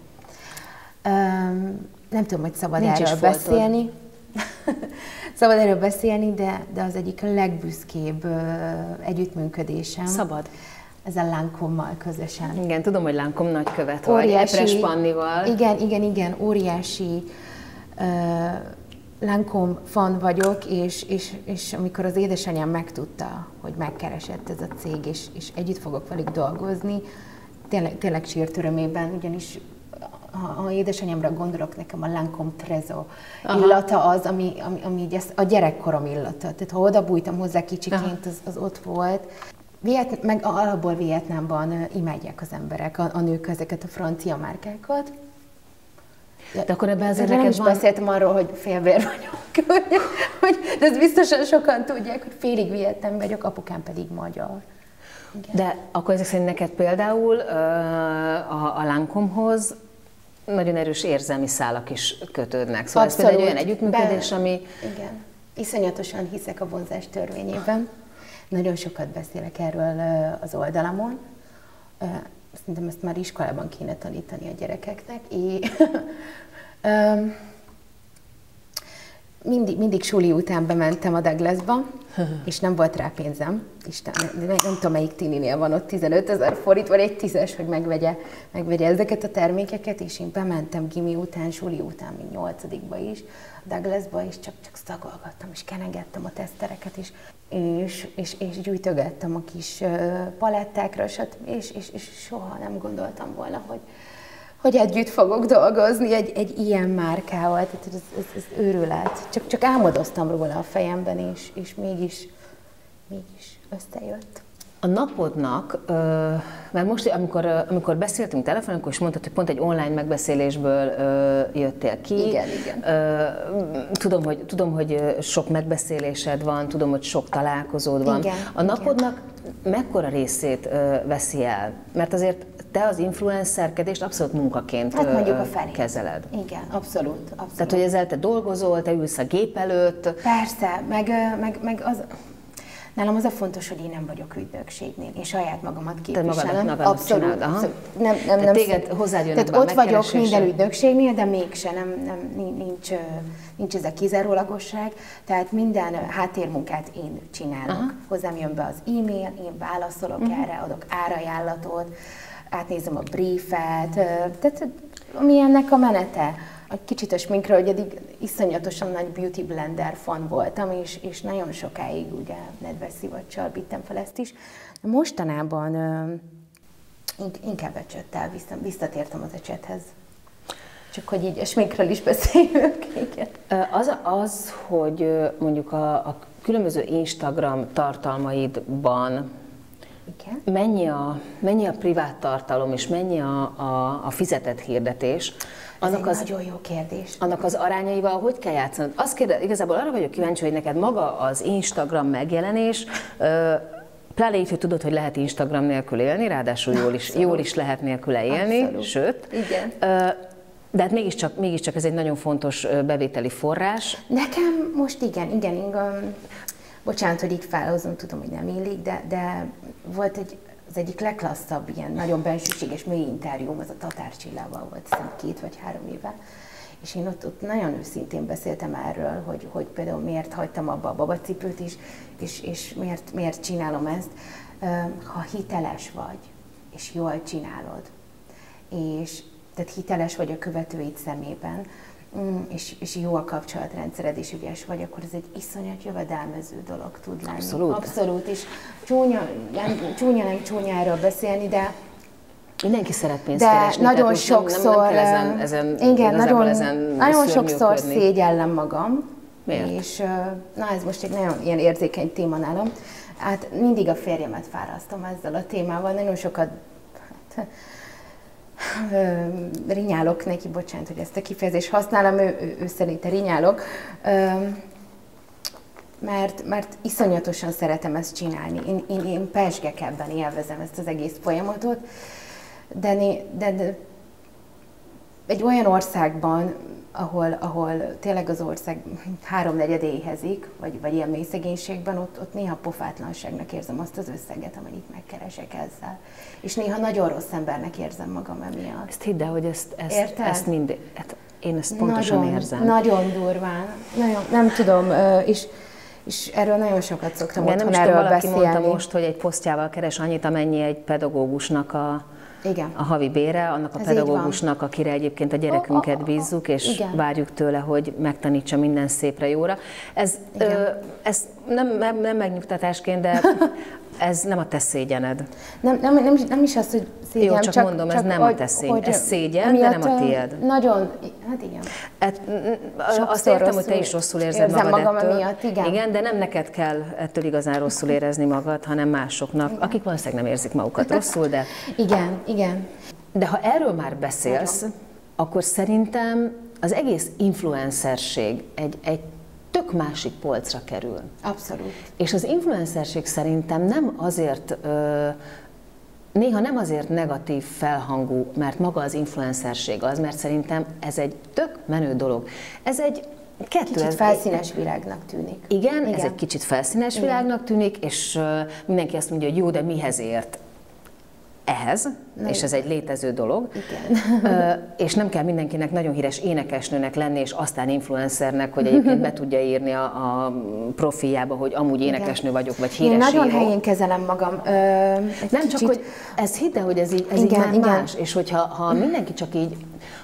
Um, nem tudom, hogy szabad Nincs erről beszélni. szabad erről beszélni, de, de az egyik legbüszkébb uh, együttműködésem. Szabad. Ez a Lánkommal közösen. Igen, tudom, hogy Lánkom nagykövet óriási, vagy, Pannival. Igen, igen, igen, óriási uh, Lánkom fan vagyok, és, és, és amikor az édesanyám megtudta, hogy megkeresett ez a cég, és, és együtt fogok velük dolgozni, tényleg, tényleg sírt örömében, ugyanis ha, ha édesanyámra gondolok, nekem a Lancome Trezo Aha. illata az, ami, ami, ami ezt, a gyerekkorom illata. Tehát ha oda bújtam hozzá kicsiként, az, az ott volt. Viet, meg alapból Vietnámban imádják az emberek, a, a nők ezeket a francia márkákat. De akkor ebben azért neked nem is van... beszéltem arról, hogy félvér vagyok. hogy, hogy, de ezt biztosan sokan tudják, hogy félig vietem vagyok, apukám pedig magyar. Igen. De akkor ezek szerint neked például a, a Lankomhoz nagyon erős érzelmi szálak is kötődnek. Szóval Abszolút. ez például egy olyan együttműködés, Be, ami... Igen. Iszonyatosan hiszek a vonzás törvényében. Nagyon sokat beszélek erről az oldalamon. Szerintem ezt már iskolában kéne tanítani a gyerekeknek. É, mindig, mindig suli után bementem a Douglasba, és nem volt rá pénzem. Isten, nem, nem tudom, melyik tininél van ott 15 ezer forint, vagy egy tízes, hogy megvegye, megvegye ezeket a termékeket, és én bementem gimi után, suli után, még nyolcadikba is, Douglasba, és csak, csak szagolgattam, és kenegettem a tesztereket, és, és, és, és gyűjtögettem a kis palettákra, és, és, és, és soha nem gondoltam volna, hogy, hogy együtt fogok dolgozni egy, egy ilyen márkával, tehát ez, ez, ez őrület. Csak, csak álmodoztam róla a fejemben, és, és mégis, mégis összejött. A napodnak, mert most, amikor, amikor beszéltünk telefonon, akkor is mondtad, hogy pont egy online megbeszélésből jöttél ki. Igen, igen. Tudom, hogy, tudom, hogy sok megbeszélésed van, tudom, hogy sok találkozód van. Igen, a napodnak igen. mekkora részét veszi el? Mert azért te az influencerkedést abszolút munkaként hát mondjuk a felé. kezeled. Igen, abszolút, abszolút. Tehát, hogy ezzel te dolgozol, te ülsz a gép előtt. Persze, meg, meg, meg az, Nálam az a fontos, hogy én nem vagyok ügynökségnél, én saját magamat képviselem. Te abszolút. Csinálod, aha. Nem, nem, nem, téged hozzád Tehát ott vagyok minden ügynökségnél, de mégse, nem, nem, nincs, nincs ez a kizárólagosság. Tehát minden háttérmunkát én csinálok. Aha. Hozzám jön be az e-mail, én válaszolok uh-huh. erre, adok árajánlatot, átnézem a briefet, tehát mi ennek a menete. Egy kicsit a sminkről, hogy eddig iszonyatosan nagy beauty blender fan voltam, és, és nagyon sokáig ugye nedves szivacsal bittem fel ezt is. Mostanában inkább ecsettel visszatértem az ecsethez. Csak hogy így a sminkről is beszéljünk. Igen. Az, az, hogy mondjuk a, a különböző Instagram tartalmaidban igen. Mennyi a, mennyi a privát tartalom, és mennyi a, a, a fizetett hirdetés? Annak Ez az, nagyon jó kérdés. Annak az arányaival hogy kell játszanod? Azt kérdez, igazából arra vagyok kíváncsi, hogy neked maga az Instagram megjelenés ö, Pláne így, hogy tudod, hogy lehet Instagram nélkül élni, ráadásul jól is, jól is lehet nélküle élni, Abszolút. sőt. Igen. De hát mégiscsak, mégiscsak ez egy nagyon fontos bevételi forrás. Nekem most igen, igen, igen. Bocsánat, hogy így felhozom, tudom, hogy nem illik, de, de volt egy, az egyik legklasszabb ilyen nagyon bensőséges mély interjúm, az a Tatár Csillával volt, szerintem két vagy három éve. És én ott, ott nagyon őszintén beszéltem erről, hogy, hogy például miért hagytam abba a babacipőt is, és, és miért, miért csinálom ezt. Ha hiteles vagy, és jól csinálod, és tehát hiteles vagy a követőid szemében, mm, és, és jó a kapcsolatrendszered, és ügyes vagy, akkor ez egy iszonyat jövedelmező dolog tud lenni. Abszolút. Abszolút, és csúnya, nem, csúnya nem csúnyáról beszélni, de Mindenki szeret pénzt de keresni, nagyon sokszor, nem, nem ezen, ezen, igen, nagyon, ezen nagyon sokszor szégyellem magam, Miért? és na ez most egy nagyon ilyen érzékeny téma nálam. Hát mindig a férjemet fárasztom ezzel a témával, nagyon sokat hát, rinyálok neki, bocsánat, hogy ezt a kifejezést használom, ő, ő, ő szerinte rinyálok, mert, mert iszonyatosan szeretem ezt csinálni. Én, én, én pesgek ebben, élvezem ezt az egész folyamatot, de, de, de egy olyan országban, ahol, ahol tényleg az ország háromnegyed éhezik, vagy, vagy ilyen mély szegénységben, ott, ott néha pofátlanságnak érzem azt az összeget, amennyit megkeresek ezzel. És néha nagyon rossz embernek érzem magam emiatt. Ezt hidd el, hogy ezt, ezt, ezt mind, hát én ezt pontosan nagyon, érzem. Nagyon durván. Nagyon, nem tudom, és, és erről nagyon sokat szoktam Igen, otthon nem erről valaki beszélni. mondta most, hogy egy posztjával keres annyit, amennyi egy pedagógusnak a igen. a havi bére, annak a Ez pedagógusnak, akire egyébként a gyerekünket bízzuk, és Igen. várjuk tőle, hogy megtanítsa minden szépre jóra. Ez, ö, ez nem, nem, nem megnyugtatásként, de ez nem a te szégyened. Nem, nem, nem, nem is az, hogy szégyen. Jó, csak, csak mondom, csak, ez nem hogy, a te szégyen. Ez szégyen, de nem a tiéd. Nagyon, hát igen. Et, azt értem, hogy te is rosszul érzed magad magam ettől. Emiatt, igen. igen, de nem neked kell ettől igazán rosszul érezni magad, hanem másoknak, igen. akik valószínűleg nem érzik magukat rosszul, de... Igen, igen. De ha erről már beszélsz, Nagyon. akkor szerintem az egész influencerség egy, egy tök másik polcra kerül. Abszolút. És az influencerség szerintem nem azért, ö, néha nem azért negatív felhangú, mert maga az influencerség az, mert szerintem ez egy tök menő dolog. Ez egy Kettő, kicsit felszínes világnak tűnik. Igen, igen, ez egy kicsit felszínes igen. világnak tűnik, és mindenki azt mondja, hogy jó, de mihez ért? Ehhez, Na, és ez egy létező dolog, Igen. és nem kell mindenkinek nagyon híres énekesnőnek lenni, és aztán influencernek, hogy egyébként be tudja írni a, a profiába, hogy amúgy énekesnő vagyok, vagy híres Én nagyon író. helyén kezelem magam. Ö, nem kicsit... csak, hogy ez hidd hogy ez így, ez igen, így igen. más, és hogyha ha mindenki csak így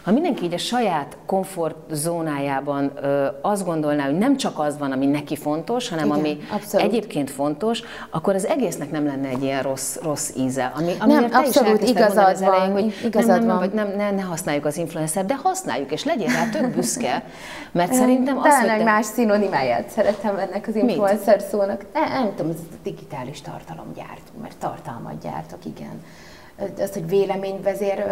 ha mindenki így a saját komfortzónájában ö, azt gondolná, hogy nem csak az van, ami neki fontos, hanem Igen, ami abszolút. egyébként fontos, akkor az egésznek nem lenne egy ilyen rossz, rossz íze. Ami, ami nem, abszolút igazad az elején, van. Hogy igazad nem, nem, van. Vagy nem, ne, ne használjuk az influencer, de használjuk, és legyél rá tök büszke, mert szerintem az, hogy te... más szinonimáját szeretem ennek az influencer Mit? szónak. Nem, nem tudom, ez a digitális tartalomgyártó, mert tartalmat gyártok, igen. Az, hogy véleményvezér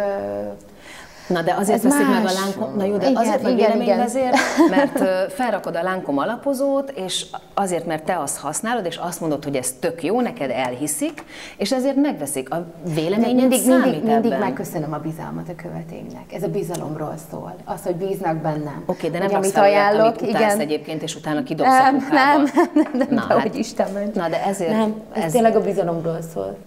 Na de azért veszik meg a lánkom, na jó, de igen, azért vagy véleményvezér, mert felrakod a lánkom alapozót, és azért, mert te azt használod, és azt mondod, hogy ez tök jó, neked elhiszik, és ezért megveszik. A véleményed mindig, számít mindig, ebben. mindig megköszönöm a bizalmat a követénynek. Ez a bizalomról szól. Az, hogy bíznak bennem. Oké, okay, de nem amit ajánlok, amit igen. egyébként, és utána kidobsz nem, a nem, nem, nem, nem, na, hát, Isten ment. Na, de ezért... Nem, ez, ez tényleg a bizalomról szól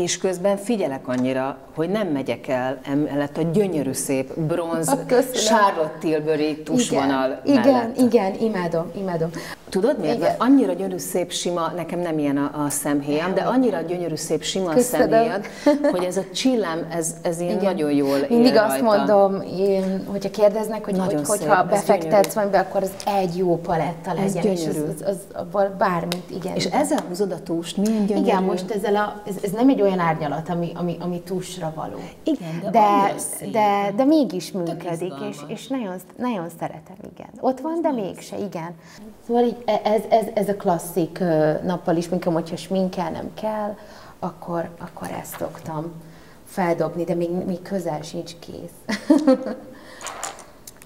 és közben figyelek annyira, hogy nem megyek el emellett a gyönyörű szép bronz Charlotte Tilbury tusvonal igen, mellett. Igen, igen, imádom, imádom. Tudod miért? Igen. Mert annyira gyönyörű szép sima, nekem nem ilyen a, a szemhéjam, de annyira gyönyörű szép sima Köszönöm. a szemhéjad, hogy ez a csillám, ez, ez ilyen Igen. nagyon jól Mindig él azt rajta. mondom, én, hogyha kérdeznek, hogy, nagyon hogy hogyha befektetsz valamibe, akkor az egy jó paletta legyen. Ez gyönyörű. És az, az, az, bármit, igen. És ezzel húzod a túst, milyen gyönyörű. Igen, most ezzel a, ez, ez nem egy olyan árnyalat, ami, ami, ami túsra való. Igen, de, de, de, de mégis működik, és, és nagyon, nagyon szeretem, igen. Ott van, de mégse, igen. Szóval így e, ez, ez, ez a klasszik nappal minkem, hogyha sminkelnem kell, akkor, akkor ezt szoktam feldobni, de még, még közel sincs kész.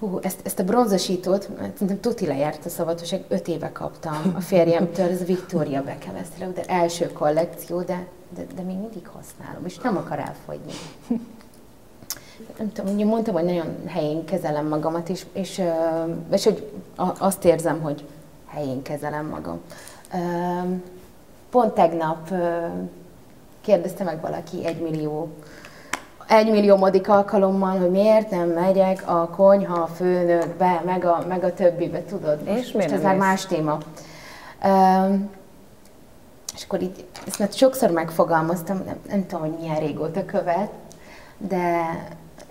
Hú, ezt, ezt a bronzosítót, szerintem tuti lejárt a szavatosság, öt éve kaptam a férjemtől, ez a Victoria Beckham de első kollekció, de, de, de még mindig használom, és nem akar elfogyni. Nem tudom, mondtam, hogy nagyon helyén kezelem magamat, és, és, és hogy azt érzem, hogy helyén kezelem magam. Pont tegnap kérdezte meg valaki egy millió egymilliómodik alkalommal, hogy miért nem megyek a konyha főnökbe, meg a, meg a többibe, tudod? És most, miért most ez már más téma. Um, és akkor így, ezt már sokszor megfogalmaztam, nem, nem tudom, hogy milyen régóta követ, de,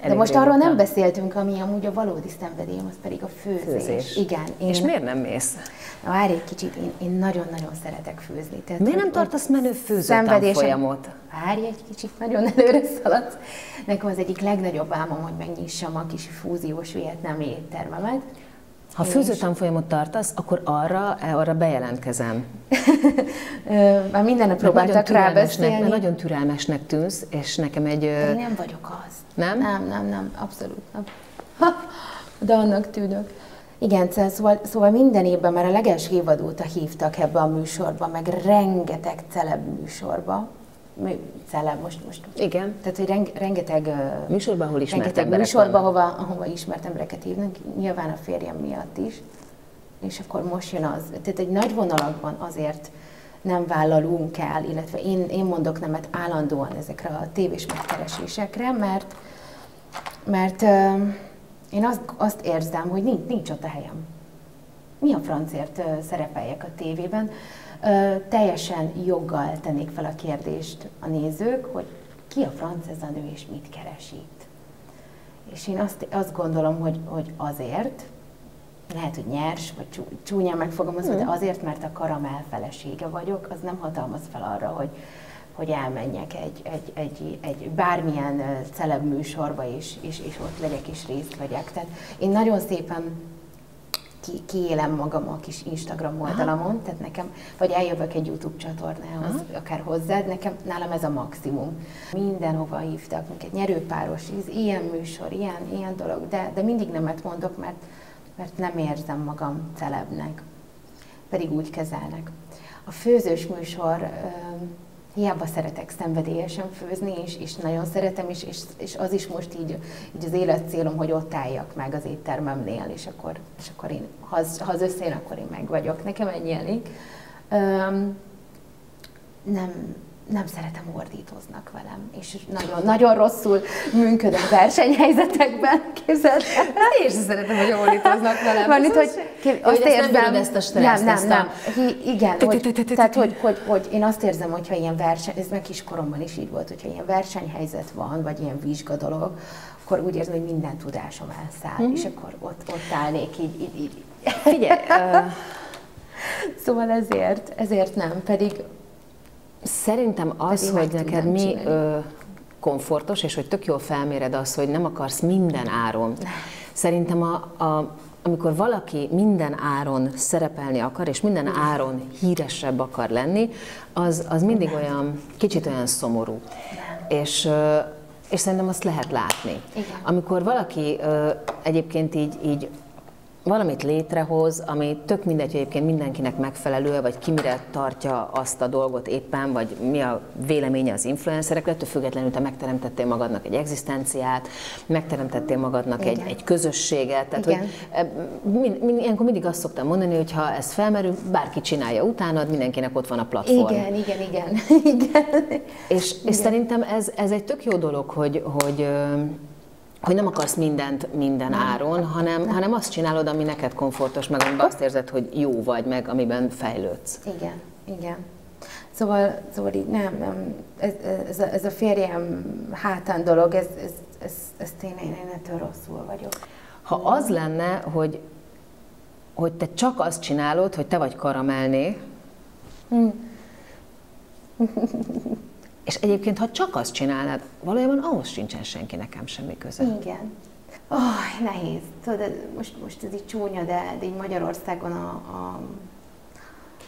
de most arról nem beszéltünk, ami amúgy a valódi szenvedélyem, az pedig a főzés. főzés. Igen. Én, és miért nem mész? Na, várj egy kicsit, én, én nagyon-nagyon szeretek főzni. Tehát, miért nem tartasz menő főző folyamot? Várj egy kicsit, nagyon előre szaladsz. Nekem az egyik legnagyobb álmom, hogy megnyissam a kis fúziós vietnámi éttermemet. Ha főzőtanfolyamot tartasz, akkor arra, arra bejelentkezem. Már mindenre próbáltak rá beszélni. Mert nagyon türelmesnek tűnsz, és nekem egy... Én nem vagyok az. Nem? Nem, nem, nem, abszolút nem. De annak tűnök. Igen, szóval, szóval minden évben már a leges évad óta hívtak ebbe a műsorba, meg rengeteg celeb műsorba. Celeb most, most. Igen. Tehát, hogy reng, rengeteg... Műsorban, ahol ismert rengeteg műsorban, ahova, ahova ismert embereket hívnak, nyilván a férjem miatt is. És akkor most jön az. Tehát egy nagy vonalakban azért nem vállalunk el, illetve én, én mondok nemet állandóan ezekre a tévés megkeresésekre, mert, mert én azt, azt érzem, hogy nincs, nincs ott a helyem. Mi a francért szerepeljek a tévében? Teljesen joggal tennék fel a kérdést a nézők, hogy ki a franc ez a nő, és mit keres itt. És én azt, azt gondolom, hogy, hogy azért, lehet, hogy nyers, vagy csúnyán megfogalmazva, mm. de azért, mert a karamell felesége vagyok, az nem hatalmaz fel arra, hogy, hogy elmenjek egy, egy, egy, egy bármilyen celeb műsorba, és, és, és ott legyek és részt vegyek. Tehát én nagyon szépen ki, kiélem magam a kis Instagram oldalamon, Aha. tehát nekem, vagy eljövök egy YouTube csatornához, Aha. akár hozzád, nekem, nálam ez a maximum. Mindenhova hívtak minket, nyerőpáros, ez ilyen műsor, ilyen, ilyen dolog, de, de mindig nemet mondok, mert, mert nem érzem magam celebnek, pedig úgy kezelnek. A főzős műsor, hiába szeretek szenvedélyesen főzni, és, és nagyon szeretem, és, és, és az is most így, így az életcélom, hogy ott álljak meg az éttermemnél, és akkor, és akkor én, ha az, ha az összejön, akkor én meg vagyok. Nekem ennyi elég. Um, nem, nem szeretem, ordítoznak velem, és nagyon, nagyon rosszul működök versenyhelyzetekben, képzeld Én is szeretem, hogy ordítoznak velem. Van itt, hogy azt érzem, ezt a nem, nem, nem. Igen, tehát, hogy, hogy, hogy én azt érzem, hogyha ilyen verseny, ez meg kiskoromban is így volt, hogyha ilyen versenyhelyzet van, vagy ilyen vizsga dolog, akkor úgy érzem, hogy minden tudásom elszáll, mm-hmm. és akkor ott, ott állnék így, így, így. Figyelj. Szóval ezért, ezért nem, pedig Szerintem az, hogy neked mi ö, komfortos, és hogy tök jól felméred az, hogy nem akarsz minden áron. Szerintem a, a, amikor valaki minden áron szerepelni akar, és minden áron híresebb akar lenni, az, az mindig olyan, kicsit olyan szomorú. És, és szerintem azt lehet látni. Igen. Amikor valaki egyébként így, így valamit létrehoz, ami tök mindegy, egyébként mindenkinek megfelelő, vagy ki mire tartja azt a dolgot éppen, vagy mi a véleménye az influencerekről, ettől függetlenül te megteremtettél magadnak egy egzisztenciát, megteremtettél magadnak egy, egy közösséget. Tehát, Igen. hogy e, mind, mind, ilyenkor mindig azt szoktam mondani, hogy ha ez felmerül, bárki csinálja utánad, mindenkinek ott van a platform. Igen, igen, igen. igen. És, és igen. szerintem ez, ez egy tök jó dolog, hogy, hogy hogy nem akarsz mindent minden nem. áron, hanem, nem. hanem azt csinálod, ami neked komfortos, meg amiben azt érzed, hogy jó vagy, meg amiben fejlődsz. Igen, igen. Szóval, szóval így nem, nem. Ez, ez, a, ez a férjem hátán dolog, ez, ez, ez, ez én, én, én ettől rosszul vagyok. Ha az lenne, hogy, hogy te csak azt csinálod, hogy te vagy karamelné, hmm. És egyébként, ha csak azt csinálnád, valójában ahhoz sincsen senki nekem semmi köze. Igen. Oh, nehéz. Tudod, most, most ez így csúnya, de, de így Magyarországon a, a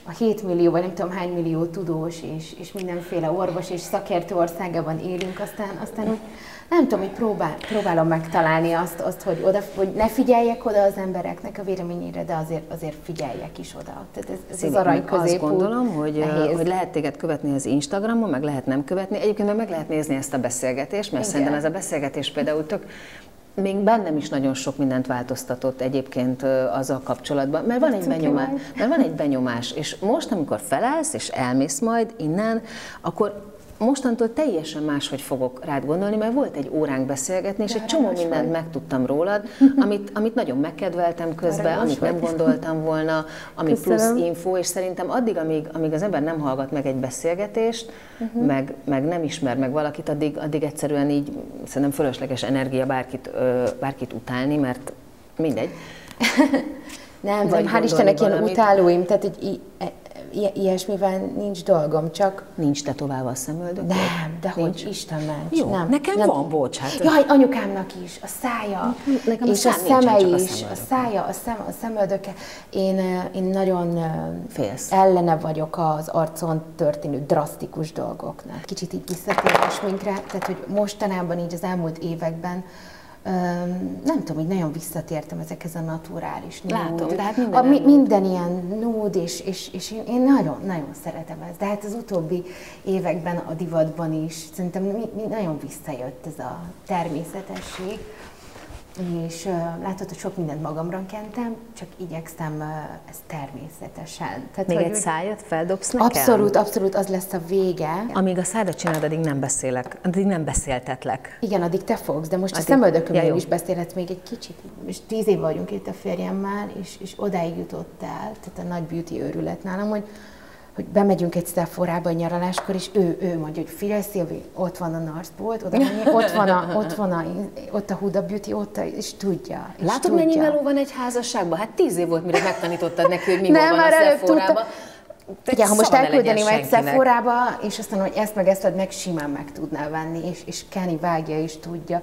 a 7 millió, vagy nem tudom hány millió tudós, és, és mindenféle orvos és szakértő országában élünk, aztán, aztán úgy, nem tudom, hogy próbál, próbálom megtalálni azt, azt hogy, oda, hogy ne figyeljek oda az embereknek a véleményére, de azért, azért figyeljek is oda. Tehát ez, ez az arany Azt gondolom, hogy, hogy lehet téged követni az Instagramon, meg lehet nem követni. Egyébként meg, meg lehet nézni ezt a beszélgetést, mert Igen. szerintem ez a beszélgetés például tök még bennem is nagyon sok mindent változtatott egyébként azzal kapcsolatban, mert van, egy benyomás, mert van egy benyomás, és most, amikor felállsz és elmész majd innen, akkor mostantól teljesen máshogy fogok rád gondolni, mert volt egy óránk beszélgetni, és De egy csomó mindent vagy. megtudtam rólad, amit, amit nagyon megkedveltem közben, amit nem gondoltam volna, ami Köszönöm. plusz info, és szerintem addig, amíg, amíg az ember nem hallgat meg egy beszélgetést, uh-huh. meg, meg nem ismer meg valakit, addig, addig egyszerűen így szerintem fölösleges energia bárkit, bárkit utálni, mert mindegy. nem, nem, hál' Istennek ilyen utálóim, tehát hogy ilyesmivel nincs dolgom, csak... Nincs tetoválva a szemöldök? Nem, de nincs. hogy Isten ments. Jó, nem, nekem nem. van, bocs. Hát... Jaj, anyukámnak is, a szája, nekem és a, a szeme is, a, a szája, a, szem, a szemöldöke. Én, én nagyon Félsz. ellene vagyok az arcon történő drasztikus dolgoknak. Kicsit így visszatérve a sminkre, tehát hogy mostanában így az elmúlt években nem tudom, hogy nagyon visszatértem ezekhez a naturális Látom, de hát minden, a, mi, minden ilyen nude, és, és, és én nagyon, nagyon szeretem ezt. De hát az utóbbi években a divatban is szerintem mi, mi nagyon visszajött ez a természetesség és látod, hogy sok mindent magamra kentem, csak igyekszem ezt természetesen. Tehát, Még egy úgy, szájat feldobsz nekem? Abszolút, abszolút, az lesz a vége. Amíg a szádat csinálod, addig nem beszélek, addig nem beszéltetlek. Igen, addig te fogsz, de most addig, a szemöldökömön ja, is beszélhetsz még egy kicsit. És tíz év vagyunk itt a férjemmel, és, és odáig jutott el, tehát a nagy beauty őrület nálam, hogy hogy bemegyünk egy Sephora-ba nyaraláskor, és ő, ő mondja, hogy figyelj, Szilvi, ott van a oda menjél, ott van a, ott van a, ott a Huda Beauty, ott a, és tudja. És Látod, tudja. mennyi meló van egy házasságban? Hát tíz év volt, mire megtanítottad neki, hogy mi Nem, van a Sephora-ba. Igen, ha most elküldeném egy Sephora-ba, és azt mondom, hogy ezt meg ezt ad meg, simán meg tudná venni, és, és Kenny vágja is tudja.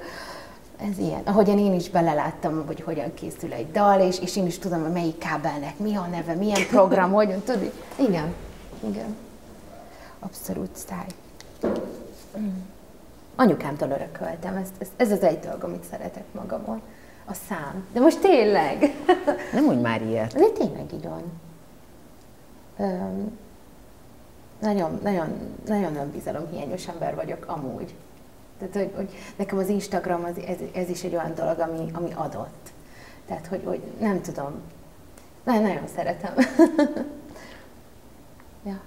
Ez ilyen. Ahogyan én is beleláttam, hogy hogyan készül egy dal, és, és én is tudom, hogy melyik kábelnek mi a neve, milyen program, hogyan, tudod? Igen. Igen. Abszolút száj. Mm. Anyukámtól örököltem, ez, ez, ez az egy dolog, amit szeretek magamon. A szám. De most tényleg. Nem úgy már ilyet. De tényleg így van. Öm, nagyon, nagyon, nagyon önbizalomhiányos ember vagyok amúgy. Tehát, hogy, hogy nekem az Instagram az, ez, ez is egy olyan dolog, ami, ami adott. Tehát, hogy, hogy nem tudom, nagyon, nagyon szeretem. Ja.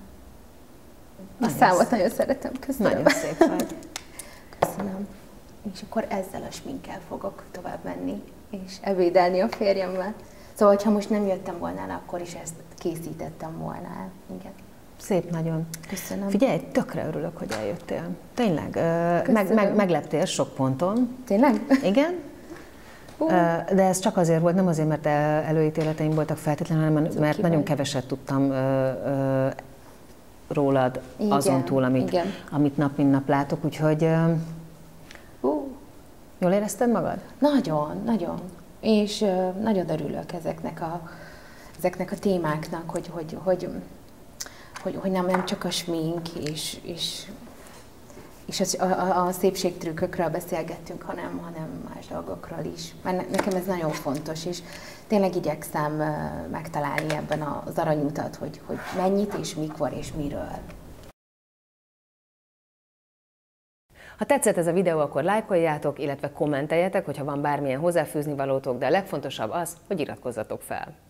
A számot szép. nagyon szeretem, köszönöm. Nagyon szép vagy. Köszönöm. És akkor ezzel a sminkkel fogok tovább menni, és ebédelni a férjemmel. Szóval, ha most nem jöttem volna el, akkor is ezt készítettem volna el. Igen. Szép nagyon. Köszönöm. Figyelj, tökre örülök, hogy eljöttél. Tényleg, meg, meg, megleptél sok ponton. Tényleg? Igen. Uh. De ez csak azért volt, nem azért, mert előítéleteim voltak feltétlenül, hanem mert mert nagyon keveset tudtam rólad igen, azon túl, amit, igen. amit nap mint nap látok, úgyhogy uh. jól érezted magad? Nagyon, nagyon. És uh, nagyon örülök ezeknek a, ezeknek a témáknak, hogy, hogy, hogy, hogy, hogy nem, nem csak a smink és, és és a, a, a szépségtrükkökről beszélgettünk, hanem, hanem más dolgokról is. Mert nekem ez nagyon fontos, és tényleg igyekszem megtalálni ebben az aranyutat, hogy, hogy mennyit és mikor és miről. Ha tetszett ez a videó, akkor lájkoljátok, illetve kommenteljetek, hogyha van bármilyen hozzáfűzni valótok, de a legfontosabb az, hogy iratkozzatok fel.